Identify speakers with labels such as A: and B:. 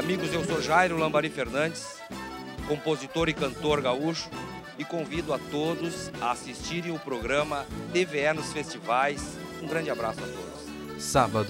A: Amigos, eu sou Jairo Lambari Fernandes, compositor e cantor gaúcho, e convido a todos a assistirem o programa TVE nos festivais. Um grande abraço a todos.
B: Sábado,